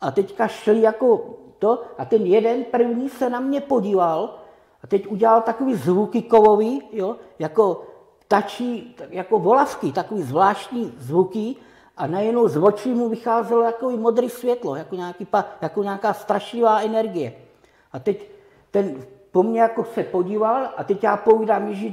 A teďka šli jako to a ten jeden první se na mě podíval a teď udělal takový zvuky kovový, jo, jako tačí, jako volavky, takový zvláštní zvuky a najednou z očí mu vycházelo takový modrý světlo, jako, nějaký, jako nějaká strašlivá energie. A teď ten po mně jako se podíval a teď já povídám, že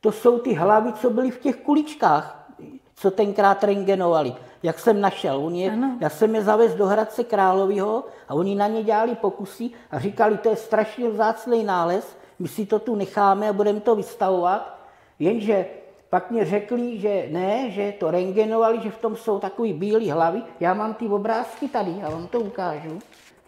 to jsou ty hlavy, co byly v těch kuličkách, co tenkrát rengenovali. Jak jsem našel. Oni je, Ano. já jsem je zavez do Hradce Královýho a oni na ně dělali pokusy a říkali, to je strašně vzácný nález, my si to tu necháme a budeme to vystavovat. Jenže pak mě řekli, že ne, že to rengenovali, že v tom jsou takový bílé hlavy. Já mám ty obrázky tady, já vám to ukážu,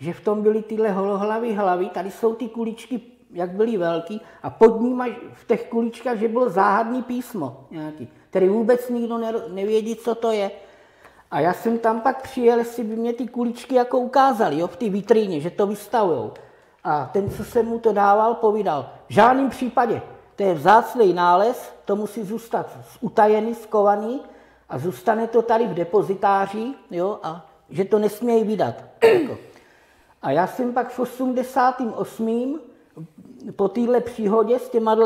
že v tom byly tyhle holohlavy hlavy, tady jsou ty kuličky, jak byly velký, a pod nimi v těch kuličkách, že bylo záhadný písmo nějaký, který vůbec nikdo nevědí, co to je. A já jsem tam pak přijel, jestli by mě ty kuličky jako ukázali, jo, v té vitríně, že to vystavujou. A ten, co jsem mu to dával, povídal, v žádném případě, to je vzácný nález, to musí zůstat utajený, skovaný a zůstane to tady v depozitáři, jo, a že to nesmějí vydat. Jako. A já jsem pak v 88. po téhle příhodě s těma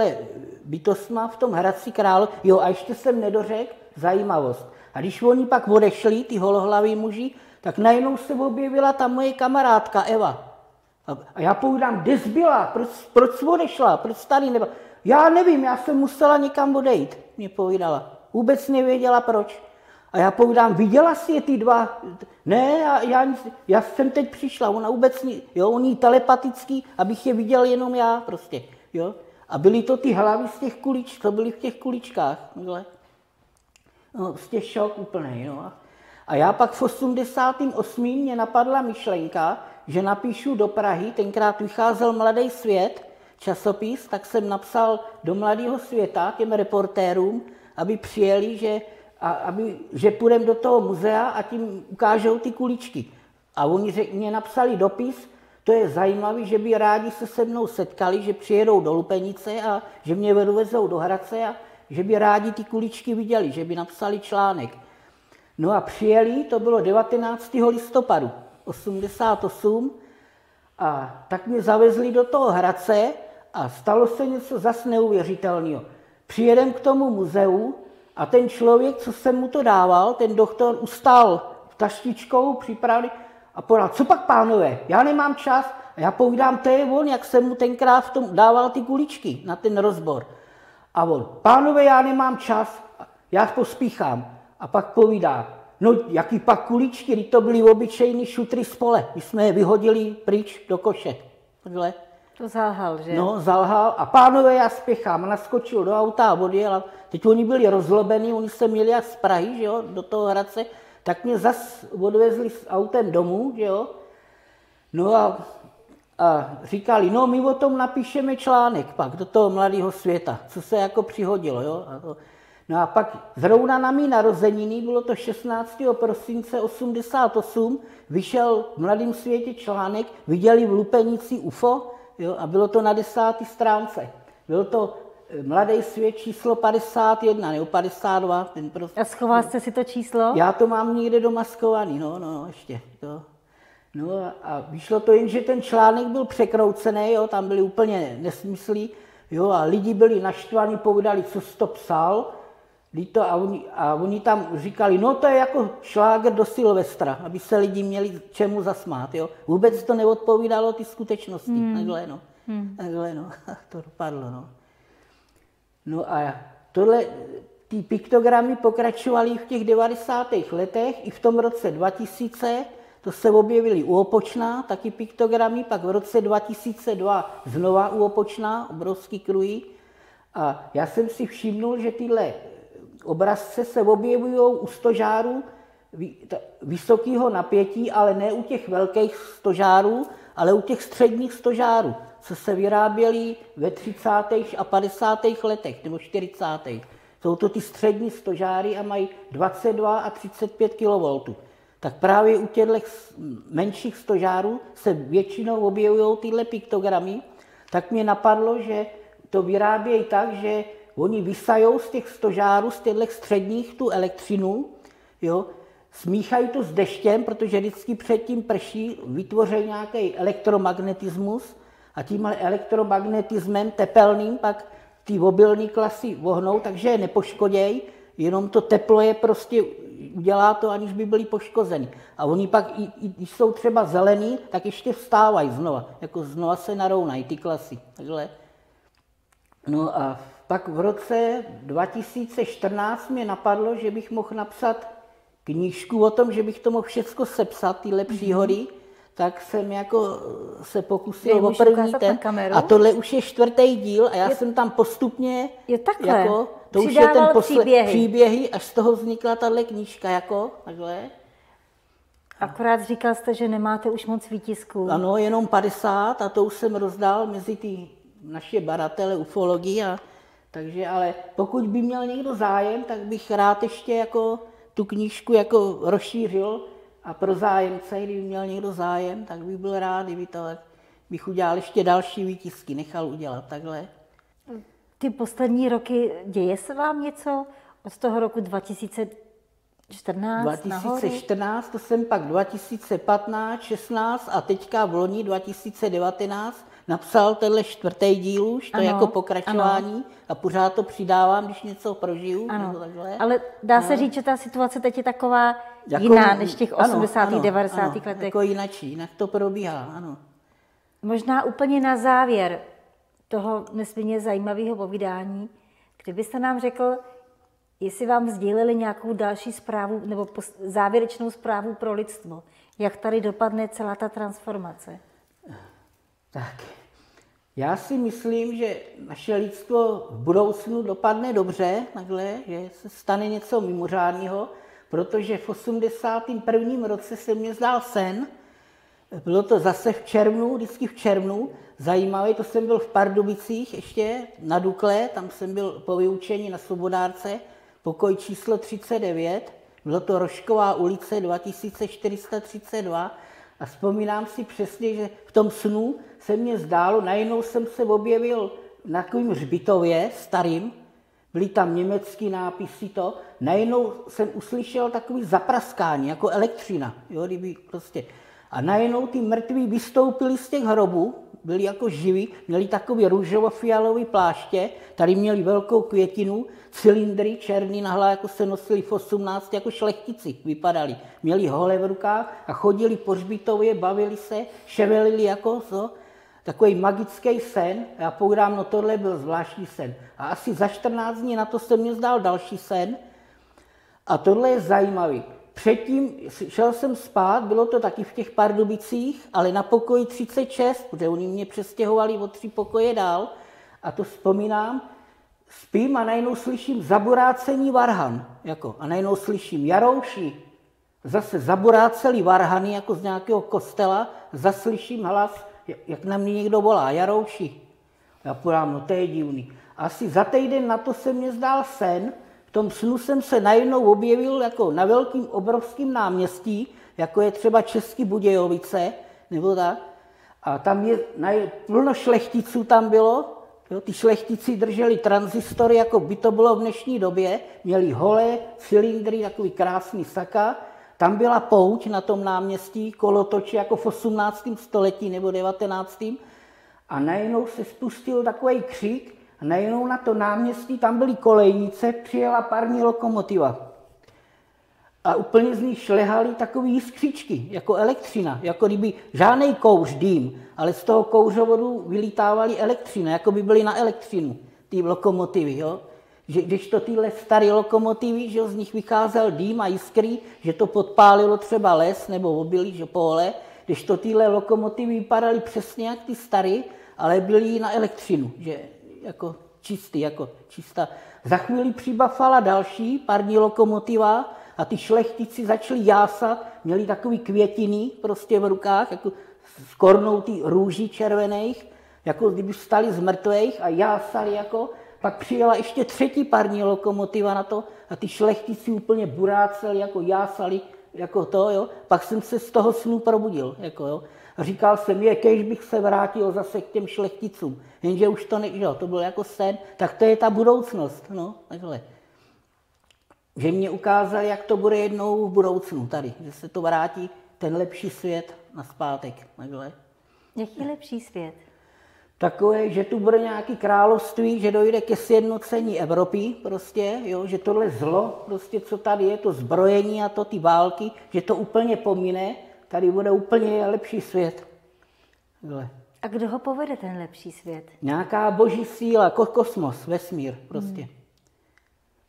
bytostma v tom Hradci Král, jo, a ještě jsem nedořekl zajímavost. A když oni pak odešli, ty holohlaví muži, tak najednou se objevila ta moje kamarádka Eva. A, já povídám, kde jsi byla, proč, proč odešla, proč tady nebyla? Já nevím, já jsem musela někam odejít, mě povídala. Vůbec nevěděla proč. A já povídám, viděla jsi je ty dva? Ne, já, já, já jsem teď přišla, ona vůbec, jo, on jí telepatický, abych je viděl jenom já prostě, jo. A byly to ty hlavy z těch kulič, co byly v těch kuličkách. No, z těch šok úplný. No. A já pak v 88. mě napadla myšlenka, že napíšu do Prahy, tenkrát vycházel Mladý svět, časopis, tak jsem napsal do Mladého světa těm reportérům, aby přijeli, že, a, aby, že půjdeme do toho muzea a tím ukážou ty kuličky. A oni řek, mě napsali dopis, to je zajímavé, že by rádi se se mnou setkali, že přijedou do Lupenice a že mě dovezou do Hradce a že by rádi ty kuličky viděli, že by napsali článek. No a přijeli, to bylo 19. listopadu 88 a tak mě zavezli do toho Hradce a stalo se něco zas neuvěřitelného. Přijedem k tomu muzeu a ten člověk, co jsem mu to dával, ten doktor, ustál taštičkou, připravili a podal, co pak pánové, já nemám čas. A já povídám, to je on, jak jsem mu tenkrát v tom dával ty kuličky na ten rozbor. A on, pánové, já nemám čas, já pospíchám. A pak povídá, no jaký pak kuličky, když to byly obyčejný šutry z pole. My jsme je vyhodili pryč do koše. Takhle. To zalhal, že? No, zalhal. A pánové, já spěchám. Naskočil do auta a odjel. Teď oni byli rozlobení, oni se měli jak z Prahy, že jo, do toho Hradce. Tak mě zas odvezli s autem domů, že jo. No a, a říkali, no my o tom napíšeme článek pak do toho mladého světa, co se jako přihodilo, jo. A to, no a pak zrovna na mý narozeniny, bylo to 16. prosince 88, vyšel v Mladém světě článek, viděli v Lupenici UFO, jo, a bylo to na desátý stránce. Bylo to Mladý svět číslo 51 nebo 52. Ten prostě, a schoval jste si to číslo? Já to mám někde domaskovaný, no, no, no ještě. To. No a vyšlo to jen, že ten článek byl překroucený, jo, tam byly úplně nesmyslí, jo, a lidi byli naštvaní, povídali, co jsi to psal, to, a, oni, a oni tam říkali, no to je jako šláger do Silvestra, aby se lidi měli čemu zasmát. Jo. Vůbec to neodpovídalo ty skutečnosti. Hmm. Takhle, no. Hmm. Takhle, no. to dopadlo. No. No a tohle, ty piktogramy pokračovaly v těch 90. letech i v tom roce 2000, to se objevily u Opočná, taky piktogramy, pak v roce 2002 znova u Opočná, obrovský kruhy. A já jsem si všimnul, že tyhle obrazce se objevují u stožárů vysokého napětí, ale ne u těch velkých stožárů, ale u těch středních stožárů, co se vyráběly ve 30. a 50. letech nebo 40. Jsou to ty střední stožáry a mají 22 a 35 kV. Tak právě u těchto menších stožárů se většinou objevují tyhle piktogramy, tak mě napadlo, že to vyrábějí tak, že Oni vysajou z těch stožárů, z těchto středních tu elektřinu, jo, smíchají to s deštěm, protože vždycky předtím prší, vytvoří nějaký elektromagnetismus a tím elektromagnetismem tepelným pak ty obilní klasy vohnou, takže je nepoškodějí, jenom to teplo je prostě udělá to, aniž by byli poškozeni. A oni pak, i, i, když jsou třeba zelený, tak ještě vstávají znova, jako znova se narovnají ty klasy. Takhle. No a pak v roce 2014 mě napadlo, že bych mohl napsat knížku o tom, že bych to mohl všechno sepsat, tyhle mhm. příhody, mm-hmm. tak jsem jako se pokusil o první ten. A tohle už je čtvrtý díl a já je, jsem tam postupně... Je takhle. Jako, to už je ten posled, příběhy. příběhy, až z toho vznikla tahle knížka, jako takhle. Akorát říkal jste, že nemáte už moc výtisků. Ano, jenom 50 a to už jsem rozdal mezi ty naše baratele ufologii a takže ale pokud by měl někdo zájem, tak bych rád ještě jako tu knížku jako rozšířil a pro zájemce, kdyby měl někdo zájem, tak bych byl rád, kdyby to bych udělal ještě další výtisky, nechal udělat takhle. Ty poslední roky, děje se vám něco od toho roku 2014 2014, nahoru? to jsem pak 2015, 16 a teďka v loni 2019 napsal tenhle čtvrtý díl už, to ano, jako pokračování ano. a pořád to přidávám, když něco prožiju. Ano. Takhle. Ale dá se říct, že ta situace teď je taková jako, jiná než těch 80. Ano, 90. Ano, letech. Jako jinak, jinak to probíhá, ano. Možná úplně na závěr toho nesmírně zajímavého povídání, kdybyste nám řekl, jestli vám sdělili nějakou další zprávu nebo závěrečnou zprávu pro lidstvo, jak tady dopadne celá ta transformace. Tak, Já si myslím, že naše lidstvo v budoucnu dopadne dobře, takhle, že se stane něco mimořádného, protože v 81. roce se mě zdál sen, bylo to zase v červnu, vždycky v červnu, zajímavé, to jsem byl v Pardubicích ještě na Dukle, tam jsem byl po vyučení na Svobodárce, pokoj číslo 39, bylo to Rošková ulice 2432 a vzpomínám si přesně, že v tom snu se mě zdálo, najednou jsem se objevil na takovém hřbitově starým, byly tam německý nápisy to, najednou jsem uslyšel takový zapraskání, jako elektřina, jo, kdyby prostě. A najednou ty mrtví vystoupili z těch hrobů, byli jako živí, měli takový růžovo-fialový pláště, tady měli velkou květinu, cylindry černý na hlavě, jako se nosili v 18, jako šlechtici vypadali. Měli hole v rukách a chodili po hřbitově, bavili se, ševelili jako to. Takový magický sen. Já povídám, no tohle byl zvláštní sen. A asi za 14 dní na to se mě zdal další sen. A tohle je zajímavý. Předtím šel jsem spát, bylo to taky v těch Pardubicích, ale na pokoji 36, protože oni mě přestěhovali o tři pokoje dál. A to vzpomínám, spím a najednou slyším zaburácení varhan. Jako, a najednou slyším jarouši. Zase zaburáceli varhany jako z nějakého kostela, zaslyším hlas, jak na mě někdo volá, jarouši. Já podám, no to je divný. Asi za týden na to se mě zdál sen, v tom snu jsem se najednou objevil jako na velkým obrovským náměstí, jako je třeba Český Budějovice, nebo tak. A tam je plno šlechticů tam bylo, jo, ty šlechtici drželi transistory, jako by to bylo v dnešní době, měli holé cylindry, takový krásný saka, tam byla pouť na tom náměstí, kolotoči jako v 18. století nebo 19. A najednou se spustil takový křik, a najednou na to náměstí, tam byly kolejnice, přijela parní lokomotiva. A úplně z nich šlehaly takové jiskřičky, jako elektřina, jako kdyby žádný kouř, dým, ale z toho kouřovodu vylítávaly elektřina, jako by byly na elektřinu, ty lokomotivy. Jo? Že, když to tyhle staré lokomotivy, že z nich vycházel dým a jiskry, že to podpálilo třeba les nebo obilí, že pole, když to tyhle lokomotivy vypadaly přesně jak ty staré, ale byly na elektřinu, že jako čistý, jako čistá. Za chvíli přibafala další parní lokomotiva a ty šlechtici začali jásat, měli takový květiny prostě v rukách, jako s kornou růží červených, jako kdyby stali z mrtvých a jásali jako. Pak přijela ještě třetí parní lokomotiva na to a ty šlechtici úplně buráceli, jako jásali, jako to, jo. Pak jsem se z toho snu probudil, jako jo. Říkal jsem, je, kež bych se vrátil zase k těm šlechticům. Jenže už to nejde, to byl jako sen, tak to je ta budoucnost, no, takhle. Že mě ukázal, jak to bude jednou v budoucnu tady, že se to vrátí ten lepší svět na zpátek, takhle. Jaký lepší svět? Takové, že tu bude nějaký království, že dojde ke sjednocení Evropy, prostě, jo, že tohle zlo, prostě, co tady je, to zbrojení a to ty války, že to úplně pomine, tady bude úplně lepší svět. Takhle. A kdo ho povede, ten lepší svět? Nějaká boží síla, kosmos, vesmír prostě.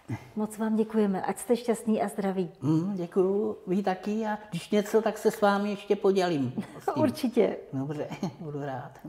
Hmm. Moc vám děkujeme, ať jste šťastný a zdraví. Hmm, děkuju, vy taky a když něco, tak se s vámi ještě podělím. Určitě. Dobře, budu rád.